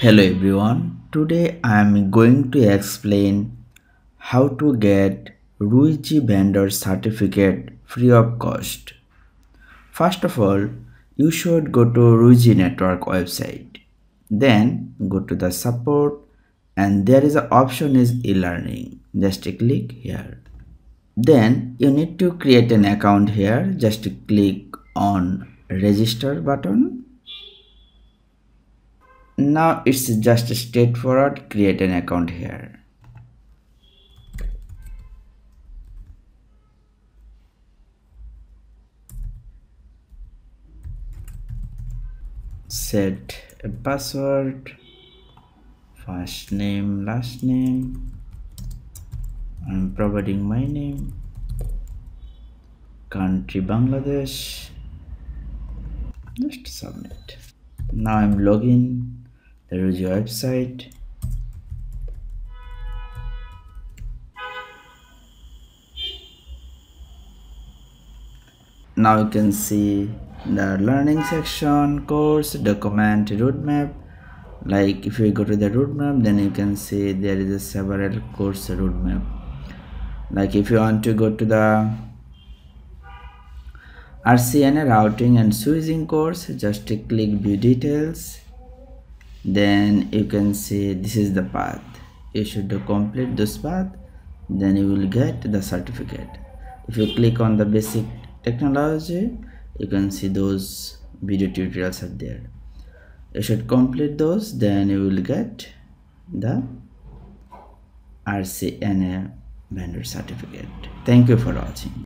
Hello everyone, today I am going to explain how to get Ruijie vendor certificate free of cost. First of all, you should go to Ruijie network website. Then go to the support and there is an option is e-learning. Just click here. Then you need to create an account here. Just click on register button now it's just straightforward create an account here. Set a password first name last name. I'm providing my name. Country Bangladesh. Just submit. Now I'm login there is your website. Now you can see the learning section course document roadmap. Like if you go to the roadmap then you can see there is a several course roadmap. Like if you want to go to the RCNA routing and switching course just click view details then you can see this is the path. You should complete this path then you will get the certificate. If you click on the basic technology you can see those video tutorials are there. You should complete those then you will get the RCNA vendor certificate. Thank you for watching